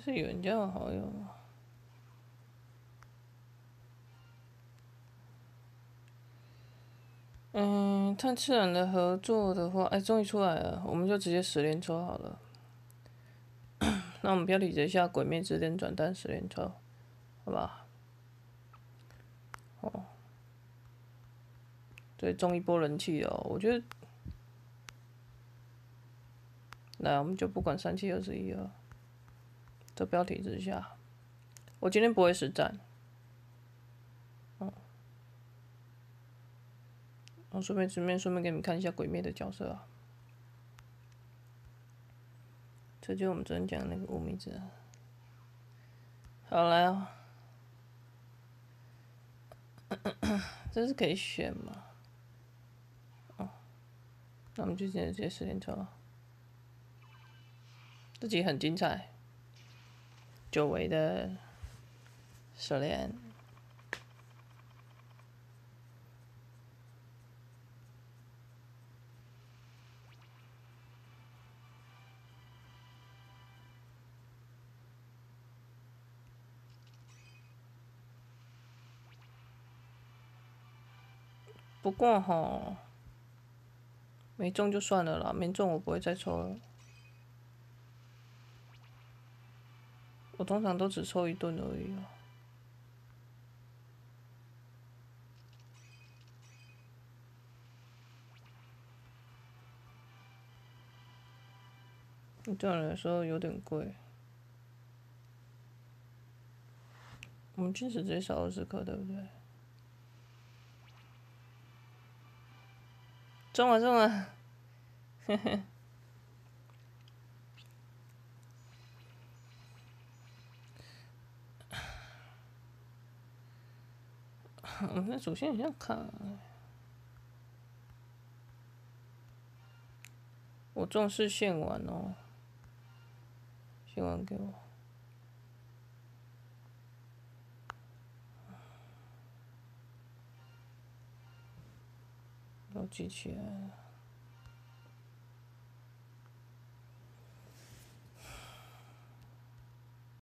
是有人加我好友。嗯，探次元的合作的话，哎，终于出来了，我们就直接十连抽好了。那我们标题一下《鬼灭之刃》转单十连抽，好吧？哦，对，中一波人气哦，我觉得。来，我们就不管三七二十一了。这标题之下，我今天不会实战。嗯，我顺便顺便顺便给你们看一下鬼灭的角色啊。这就是我们昨天讲的那个乌米子。好来哦，这是可以选吗？哦，那我们就直接十连抽了。自己很精彩，久违的失恋。不过哈，没中就算了啦，没中我不会再抽了。我通常都只抽一顿而已啊。你这样来说有点贵。我们确实直接少二十颗，对不对？中了，中了，嘿嘿。我们主线先看，我重视线玩哦，线玩给我，都记起来了。